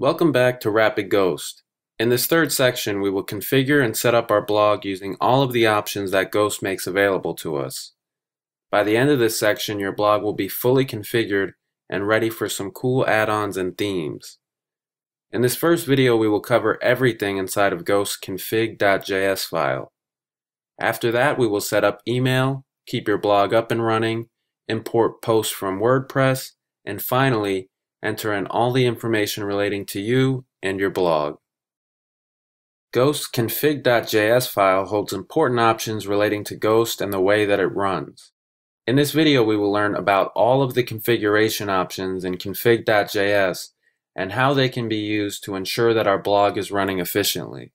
Welcome back to Rapid Ghost. In this third section, we will configure and set up our blog using all of the options that Ghost makes available to us. By the end of this section, your blog will be fully configured and ready for some cool add-ons and themes. In this first video, we will cover everything inside of Ghost's config.js file. After that, we will set up email, keep your blog up and running, import posts from WordPress, and finally, enter in all the information relating to you and your blog. Ghost's config.js file holds important options relating to Ghost and the way that it runs. In this video, we will learn about all of the configuration options in config.js and how they can be used to ensure that our blog is running efficiently.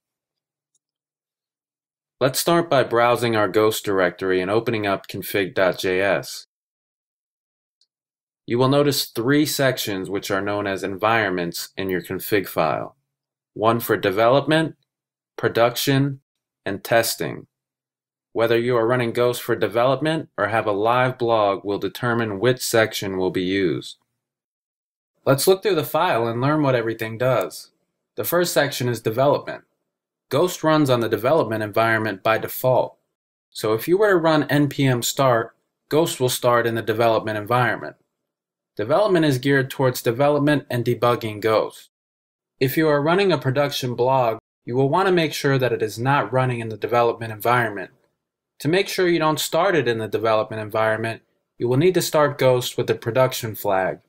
Let's start by browsing our Ghost directory and opening up config.js. You will notice three sections which are known as environments in your config file. One for development, production, and testing. Whether you are running Ghost for development or have a live blog will determine which section will be used. Let's look through the file and learn what everything does. The first section is development. Ghost runs on the development environment by default. So if you were to run npm start, Ghost will start in the development environment. Development is geared towards development and debugging Ghost. If you are running a production blog, you will want to make sure that it is not running in the development environment. To make sure you don't start it in the development environment, you will need to start Ghost with the production flag.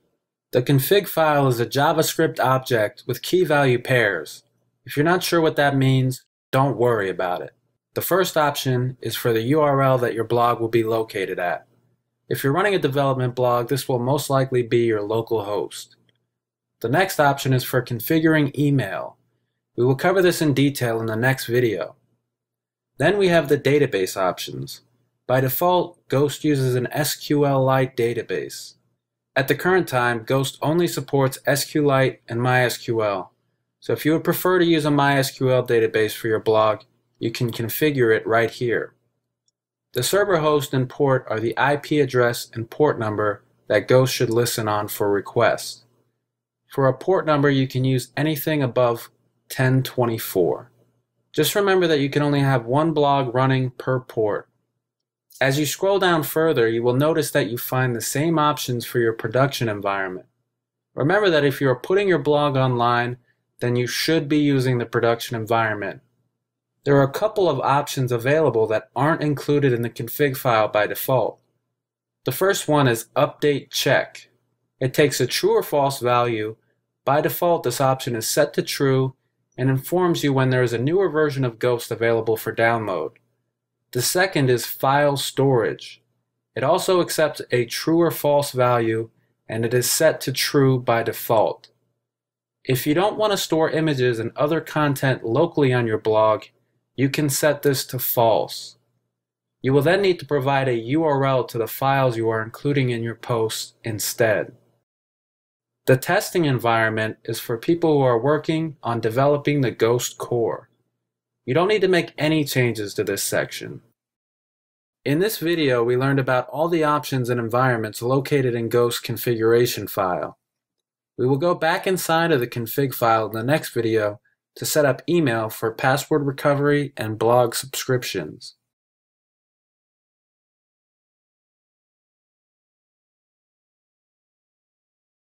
The config file is a JavaScript object with key value pairs. If you're not sure what that means, don't worry about it. The first option is for the URL that your blog will be located at. If you're running a development blog, this will most likely be your local host. The next option is for configuring email. We will cover this in detail in the next video. Then we have the database options. By default, Ghost uses an SQLite database. At the current time, Ghost only supports SQLite and MySQL. So if you would prefer to use a MySQL database for your blog, you can configure it right here. The server host and port are the IP address and port number that Ghost should listen on for requests. For a port number, you can use anything above 1024. Just remember that you can only have one blog running per port. As you scroll down further, you will notice that you find the same options for your production environment. Remember that if you are putting your blog online, then you should be using the production environment. There are a couple of options available that aren't included in the config file by default. The first one is Update Check. It takes a true or false value. By default, this option is set to true and informs you when there is a newer version of Ghost available for download. The second is File Storage. It also accepts a true or false value and it is set to true by default. If you don't want to store images and other content locally on your blog, you can set this to false. You will then need to provide a URL to the files you are including in your post instead. The testing environment is for people who are working on developing the Ghost core. You don't need to make any changes to this section. In this video, we learned about all the options and environments located in Ghost configuration file. We will go back inside of the config file in the next video to set up email for password recovery and blog subscriptions.